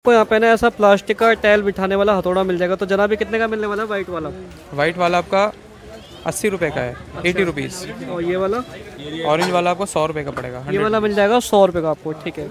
आपको यहाँ पे ना ऐसा प्लास्टिक का टाइल बिठाने वाला हथौड़ा मिल जाएगा। तो जनाब कितने का मिलने वाला है? वाइट वाला? वाइट वाला आपका अस्सी रुपये का है अच्छा। एटी रुपीज़ और ये वाला? ऑरेंज वाला आपको सौ रुपये का पड़ेगा ये वाला मिल जाएगा सौ रुपये का आपको ठीक है।